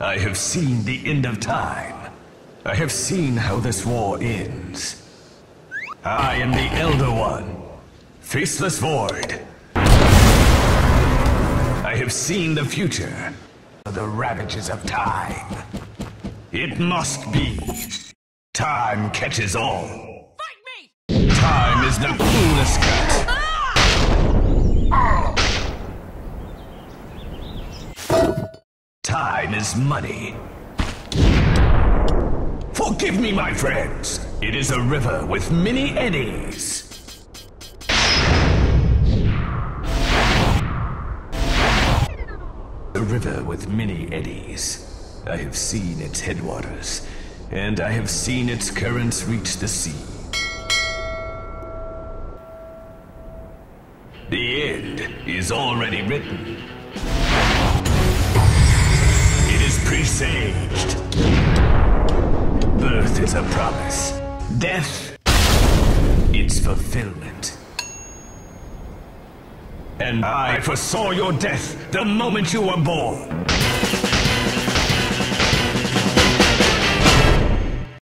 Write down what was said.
have seen the end of time. I have seen how this war ends. I am the Elder One, Faceless Void. I have seen the future, the ravages of time. It must be. Time catches all. Fight me! Time is the coolest cut. Time is money. Forgive me, my friends. It is a river with many eddies. A river with many eddies. I have seen its headwaters, and I have seen its currents reach the sea. The end is already written. Is a promise. Death, its fulfillment. And I foresaw your death the moment you were born.